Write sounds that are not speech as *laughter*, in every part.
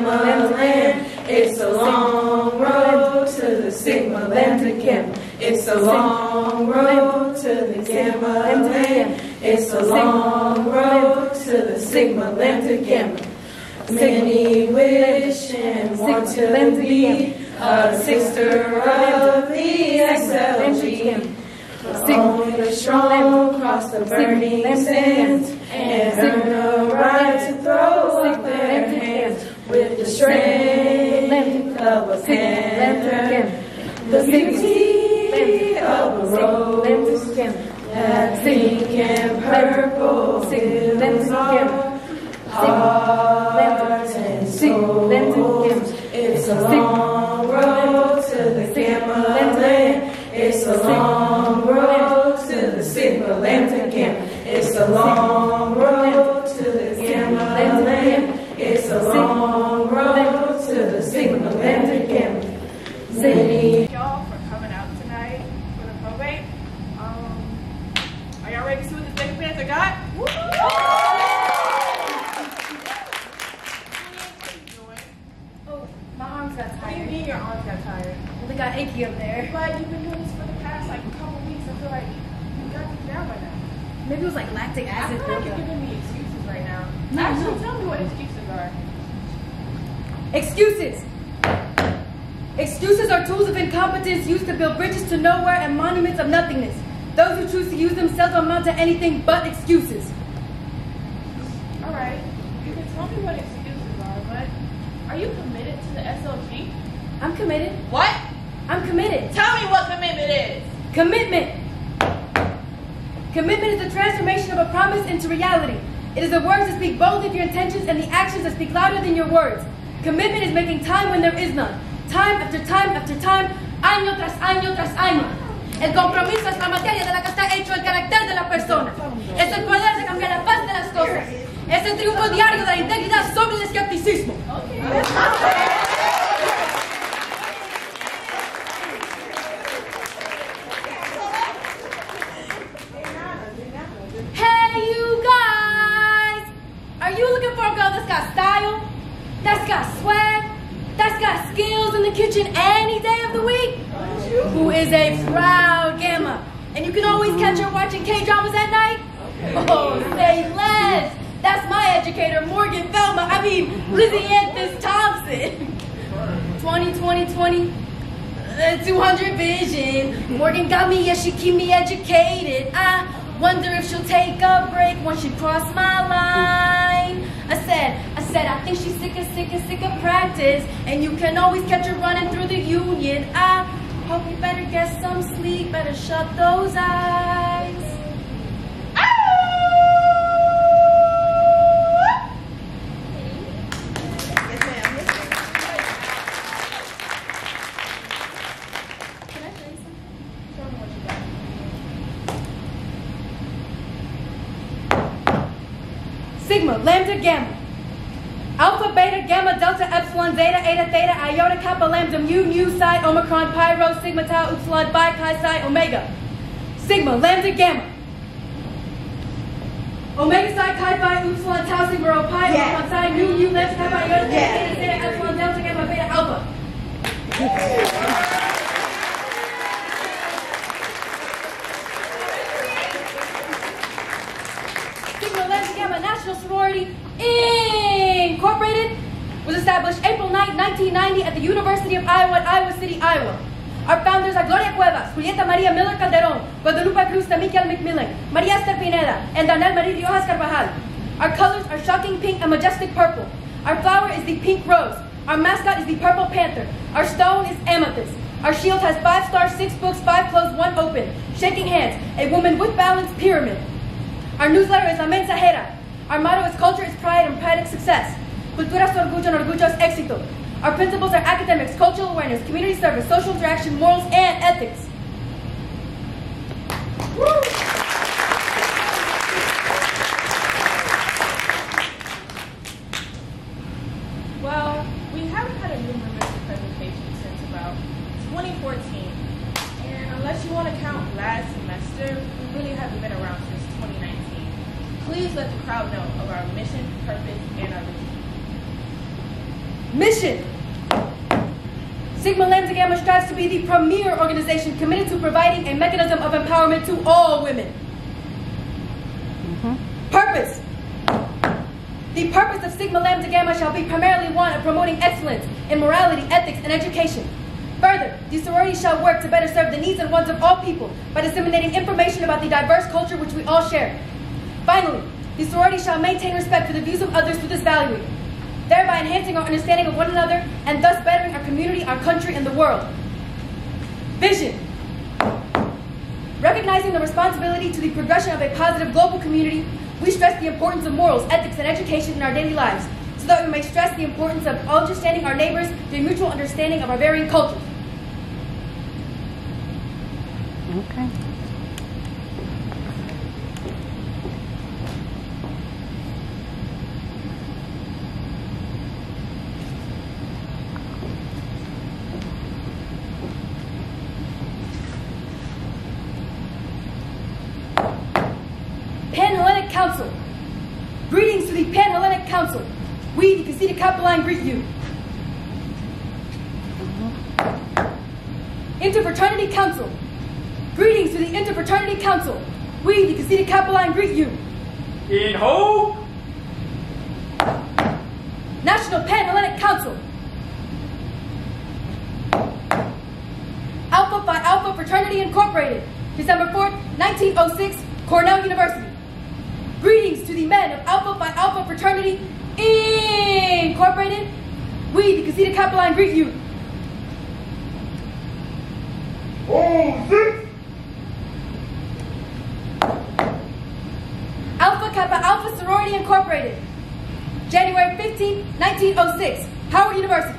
Gamma land. It's a long road to the Sigma land to Gamma. It's a long road to the Gamma land. It's a long road to the Sigma land to Gamma. Many wish and want to be a sister of the SLG. Only strong across the burning sands and earn a right to throw up their hands with the strength of a panther, the beauty of a rose, that pink and purple fills our hearts and souls. It's a long road to the land. It's a long road to the Sigma land again. It's a long arms got What do you mean your arms got tired? Well, they got achy up there. But you've been doing this for the past like a couple weeks. I feel like you got this down by now. Maybe it was like lactic acid. I feel like you're giving me excuses right now. No, Actually, no. tell me what excuses are. Excuses. Excuses are tools of incompetence used to build bridges to nowhere and monuments of nothingness. Those who choose to use themselves amount to anything but excuses. All right, you can tell me what excuses are, but are you committed to the SLG? I'm committed. What? I'm committed. Tell me what commitment is. Commitment. Commitment is the transformation of a promise into reality. It is the words that speak bold of your intentions and the actions that speak louder than your words. Commitment is making time when there is none. Time after time after time, año tras año tras año. El compromiso es la materia de la que está hecho el carácter de la persona. Es el poder de cambiar la faz de las cosas. Es el triunfo diario de la integridad sobre el escepticismo. Hey, Who is a proud gamma? And you can always catch her watching K dramas at night? Oh, say less! That's my educator, Morgan Velma. I mean, Lizzie Anthony Thompson. 20, 20, 20. Uh, 200 vision. Morgan got me, yeah, she keep me educated. I wonder if she'll take a break once she cross my line. I said, I said, I think she's sick of, sick of, sick of practice. And you can always catch her running through the union. I hope you better get some sleep, better shut those eyes. Sigma, lambda, gamma. Alpha, beta, gamma, delta, epsilon, zeta, eta, theta, iota, kappa, lambda, mu, nu, psi, omicron, pi, rho, sigma, tau, upsilon, phi, chi, psi, omega. Sigma, lambda, gamma. Omega, psi, chi, phi, upsilon, tau, sigma, rho, pi, omicron, psi, mu, nu, lambda, kappa, iota, theta, eta, theta, epsilon, delta, gamma, beta, alpha. Sigma Lambda Gamma National Sorority Incorporated was established April 9, 1990 at the University of Iowa in Iowa City, Iowa. Our founders are Gloria Cuevas, Julieta Maria Miller Calderon, Guadalupe Cruz Michael McMillan, Maria Esther Pineda, and Darnell Marie Riojas Carvajal. Our colors are shocking pink and majestic purple. Our flower is the pink rose. Our mascot is the purple panther. Our stone is amethyst. Our shield has five stars, six books, five closed, one open. Shaking hands, a woman with balance, pyramid. Our newsletter is La Mensajera. Our motto is culture is pride and pride is success. Cultura es orgullo orgullo es éxito. Our principles are academics, cultural awareness, community service, social interaction, morals, and ethics. Well, we haven't had a new membership presentation since about 2014. And unless you want to count last semester, we really haven't been around since 2019. Please let the crowd know of our mission, purpose, and our vision. Mission. Sigma Lambda Gamma strives to be organization committed to providing a mechanism of empowerment to all women. Mm-hmm. Purpose. The purpose of Sigma Lambda Gamma shall be primarily one of promoting excellence in morality, ethics, and education. Further, the sorority shall work to better serve the needs and wants of all people by disseminating information about the diverse culture which we all share. Finally, the sorority shall maintain respect for the views of others through this valuing, thereby enhancing our understanding of one another and thus bettering our community, our country, and the world. Vision. Recognizing the responsibility to the progression of a positive global community, we stress the importance of morals, ethics, and education in our daily lives, so that we may stress the importance of understanding our neighbors through mutual understanding of our varying cultures. Okay. Pan-Hellenic Council. Greetings to the Pan-Hellenic Council. We, the Casita Capeline, greet you. Uh-huh. Interfraternity Council. Greetings to the Interfraternity Council. We, the Casita Kappa Line, greet you. In hope, National Pan-Hellenic Council. Alpha Phi Alpha Fraternity Incorporated, December 4th, 1906, Cornell University. Greetings to the men of Alpha Phi Alpha Fraternity Incorporated. We, the Casita Kappa Line, greet you. Oh, Alpha Kappa Alpha Sorority Incorporated, January 15, 1906, Howard University.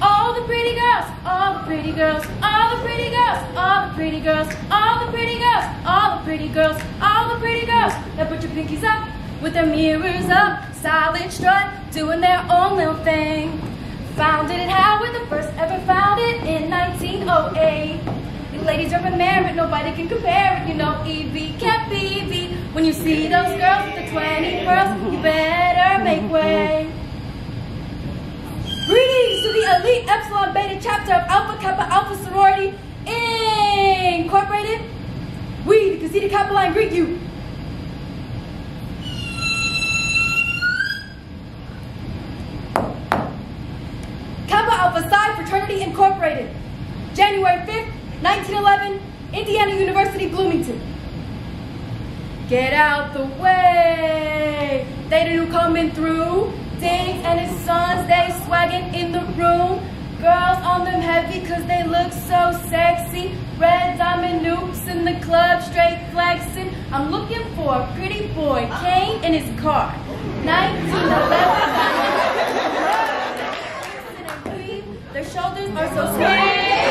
All the pretty girls, all the pretty girls, all the pretty girls, all the pretty girls, all the pretty girls, all the pretty girls, all the pretty girls. Now put your pinkies up with their mirrors up, silent strut, doing their own little thing. Founded in Howard, the first ever founded it in 1908. You ladies are married, nobody can compare it. You know EV can't. When you see those girls with the 20 pearls, you better make way. Greetings to the elite Epsilon Beta chapter of Alpha Kappa Alpha Sorority Incorporated. We, the Casita Kappa Line, greet you. Kappa Alpha Psi Fraternity Incorporated. January 5th, 1911, Indiana University, Bloomington. Get out the way. They didn't coming through. Dings and his sons, they swagging in the room. Girls on them heavy cause they look so sexy. Red diamond noops in the club, straight flexing. I'm looking for a pretty boy, Kane in his car. 1911. Their shoulders are so skinny.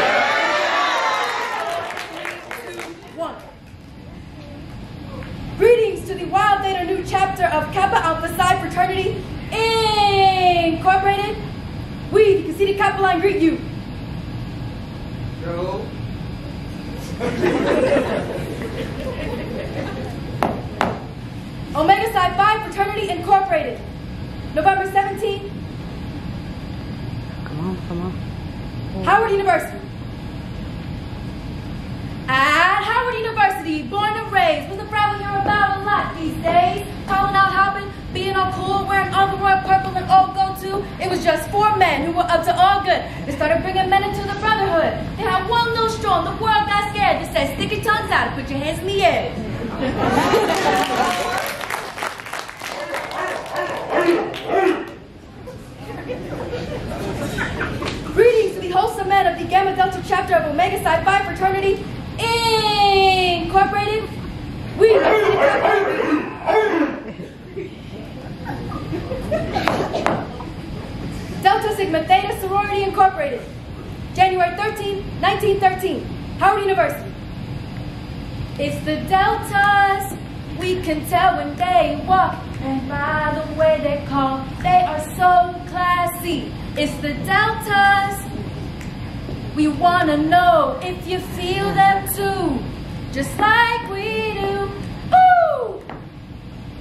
One. Greetings to the Wild Theta Nu chapter of Kappa Alpha Psi Fraternity Incorporated. We, the Casita Kappa Line, greet you. Joe, Omega Psi Phi Fraternity Incorporated. November 17th, Come on, oh. on. Howard University. At Howard University, born and raised, was a frat we hear about a lot these days. Calling out hopping, being all cool, wearing all the royal purple and all go to. It was just four men who were up to all good. They started bringing men into the brotherhood. They had one little straw, and the world got scared. They said, stick your tongues out and put your hands in the air. *laughs* Greetings to the wholesome men of the Gamma Delta chapter of Omega Psi Phi Fraternity Incorporated. We Delta Sigma Theta Sorority Incorporated. January 13, 1913, Howard University. It's the Deltas. We can tell when they walk, and by the way they call, they are so classy. It's the Deltas. We wanna know if you feel them too, just like we do. Ooh!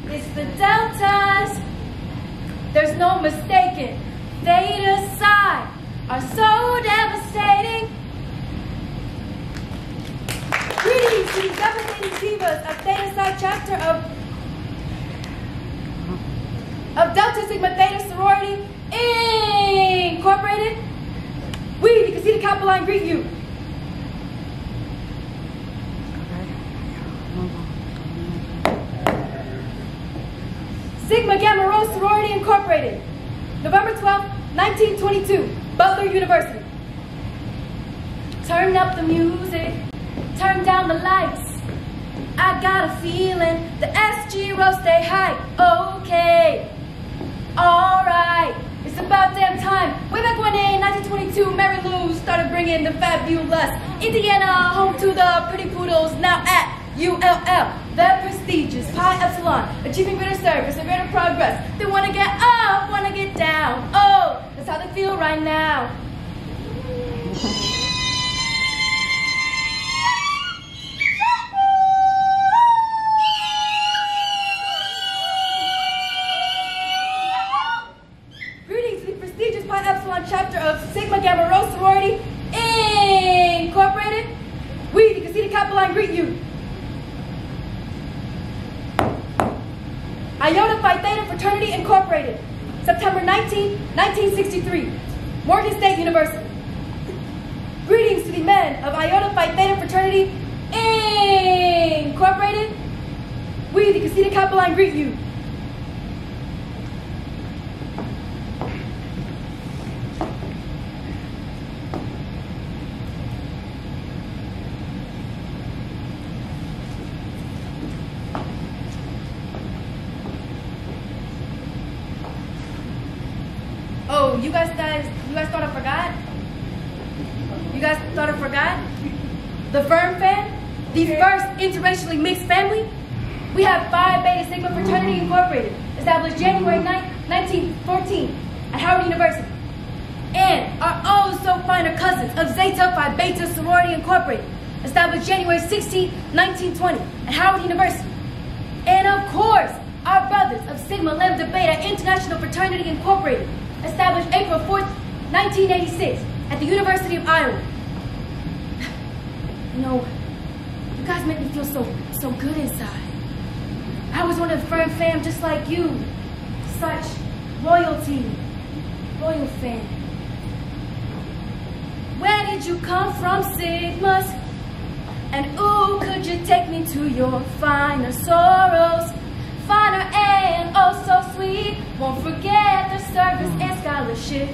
It's the Deltas. There's no mistaking. Theta Psi are so devastating. Greetings to the devastating divas of Theta Psi chapter of of Delta Sigma Theta Sorority Incorporated. We, the Casita Kappa Line, greet you. Sigma Gamma Rho Sorority Incorporated, November 12, 1922, Butler University. Turn up the music, turn down the lights. I got a feeling the SG row stay high. Okay, alright, about damn time. Way back when in 1922, Mary Lou started bringing the fabulous Indiana home to the pretty poodles. Now at ULL, the prestigious Pi Epsilon, achieving greater service and greater progress. They want to get up, want to get down. Oh, that's how they feel right now. *laughs* Greetings to the prestigious Pi Epsilon chapter of Sigma Gamma Rho Sorority Incorporated. We, the Casita Kappa Line, greet you. Iota Phi Theta Fraternity Incorporated, September 19, 1963, Morgan State University. Greetings to the men of Iota Phi Theta Fraternity Incorporated. We, Kappa Line, greet you. Oh, you guys, guys, you guys thought I forgot? You guys thought I forgot? The Firm Fam, the first interracially mixed family. We have Phi Beta Sigma Fraternity Incorporated, established January 9, 1914 at Howard University. And our oh so finer cousins of Zeta Phi Beta Sorority Incorporated, established January 16, 1920 at Howard University. And of course, our brothers of Sigma Lambda Beta International Fraternity Incorporated, established April 4, 1986 at the University of Iowa. *sighs* You know, you guys make me feel so so good inside. I was one of firm fam just like you. Such loyalty. Loyal fam. Where did you come from, Sigmas? And ooh, could you take me to your finer sorrows? Finer and oh so sweet. Won't forget the service and scholarship.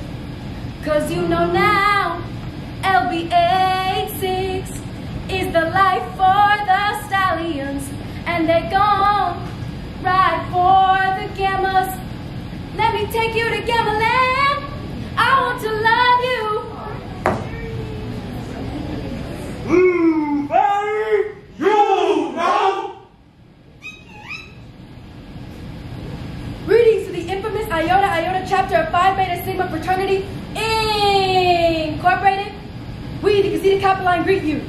Cause you know now, LB86 is the life for the stallions. And they gon' ride for the gammas. Let me take you to Gamma Land. I want to love you. Greetings to the infamous Iota Iota chapter of Phi Beta Sigma Fraternity Incorporated. We, the Casita Kappa Line, greet you.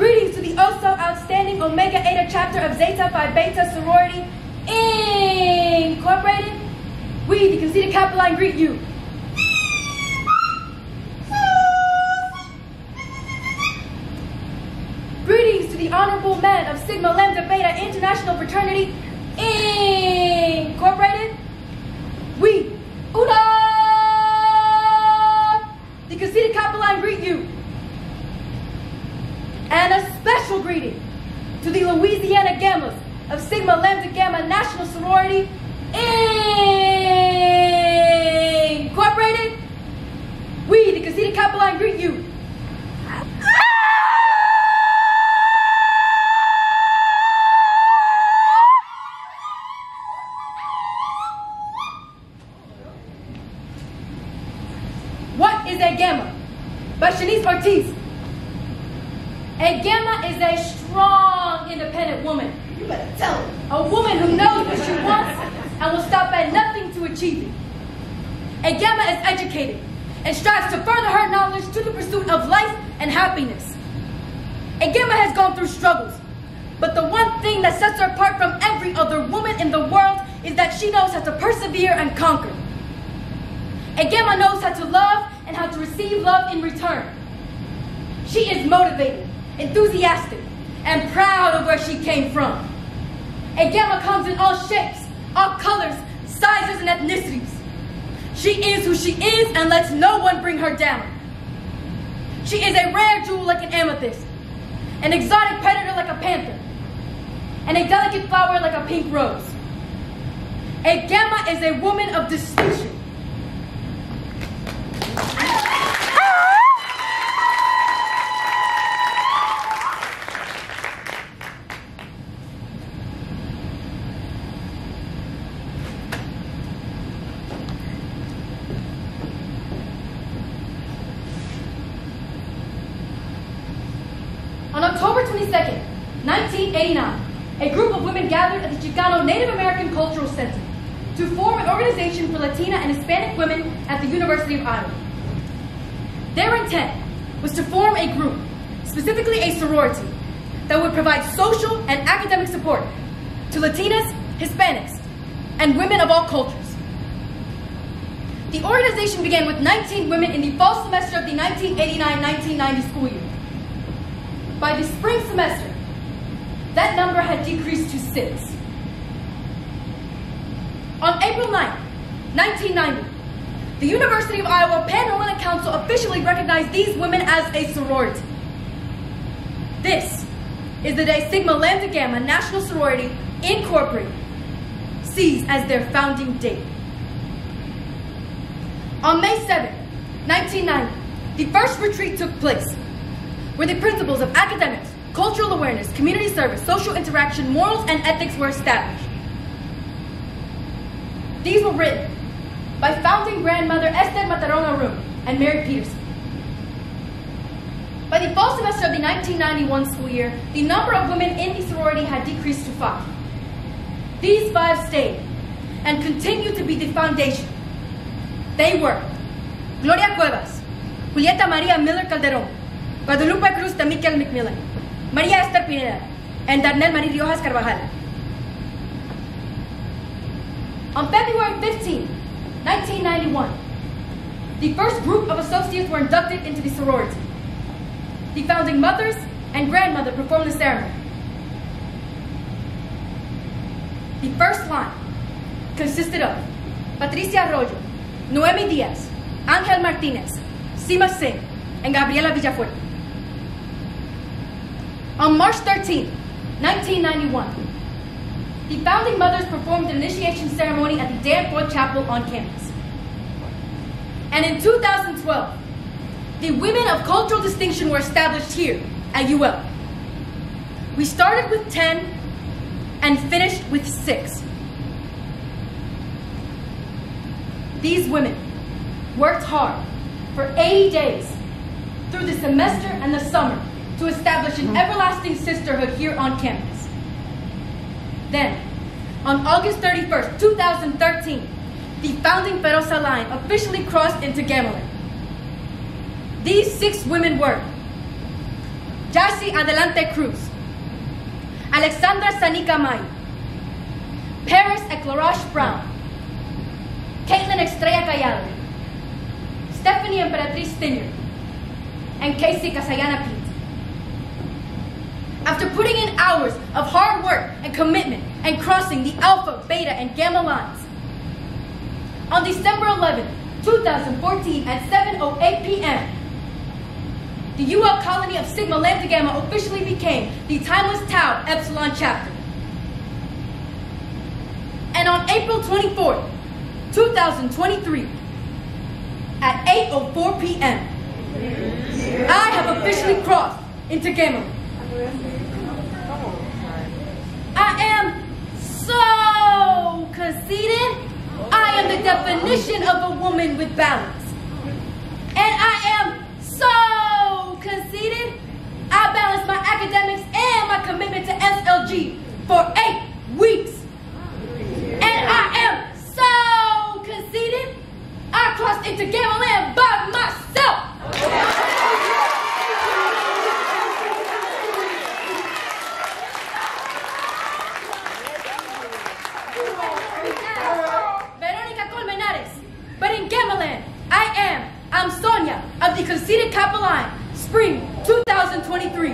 Greetings to the also outstanding Omega Eta chapter of Zeta Phi Beta Sorority Incorporated. We, the Casita Kappa Line, greet you. Greetings to the honorable men of Sigma Lambda Beta International Fraternity Incorporated. Has gone through struggles, but the one thing that sets her apart from every other woman in the world is that she knows how to persevere and conquer. A Gamma knows how to love and how to receive love in return. She is motivated, enthusiastic, and proud of where she came from. A Gamma comes in all shapes, all colors, sizes, and ethnicities. She is who she is and lets no one bring her down. She is a rare jewel like an amethyst, an exotic predator like a panther, and a delicate flower like a pink rose. A gamma is a woman of distinction. On October 22nd, 1989, a group of women gathered at the Chicano Native American Cultural Center to form an organization for Latina and Hispanic women of Iowa. Their intent was to form a group, specifically a sorority, that would provide social and academic support to Latinas, Hispanics, and women of all cultures. The organization began with 19 women in the fall semester of the 1989-1990 school year. By the spring semester, that number had decreased to six. On April 9, 1990, the University of Iowa Pan Hellenic Council officially recognized these women as a sorority. This is the day Sigma Lambda Gamma National Sorority Incorporated sees as their founding date. On May 7, 1990, the first retreat took place where the principles of academics, cultural awareness, community service, social interaction, morals, and ethics were established. These were written by founding grandmother Esther Mataron Arun and Mary Peterson. By the fall semester of the 1991 school year, the number of women in the sorority had decreased to five. These five stayed and continue to be the foundation. They were Gloria Cuevas, Julieta Maria Miller Calderon, Guadalupe Cruz de Mikel McMillan, Maria Esther Pineda, and Darnell Marie Riojas Carvajal. On February 15, 1991, the first group of associates were inducted into the sorority. The founding mothers and grandmother performed the ceremony. The first line consisted of Patricia Arroyo, Noemi Diaz, Angel Martinez, Sima Singh, and Gabriela Villafuerte. On March 13, 1991, the founding mothers performed an initiation ceremony at the Danforth Chapel on campus. And in 2012, the Women of Cultural Distinction were established here at UL. We started with 10 and finished with 6. These women worked hard for 80 days through the semester and the summer to establish an mm-hmm. everlasting sisterhood here on campus. Then, on August 31st, 2013, the founding Feroza line officially crossed into Gamma Land. These six women were Jassy Adelante Cruz, Alexandra Sanika May, Paris Eclarash Brown, Caitlin Estrella Callado, Stephanie Emperatriz Stinger, and Casey Casayana. After putting in hours of hard work and commitment and crossing the alpha, beta, and gamma lines, on December 11, 2014 at 7.08 p.m., the UL colony of Sigma Lambda Gamma officially became the Timeless Tau Epsilon chapter. And on April 24, 2023, at 8.04 p.m., I have officially crossed into Gamma. I am so conceited. I am the definition of a woman with balance. And I am so conceited. I balance my academics and my commitment to SLG for eight weeks. And I am so conceited. I crossed into Gamma Land by myself. He conceded Kappa Line, spring 2023.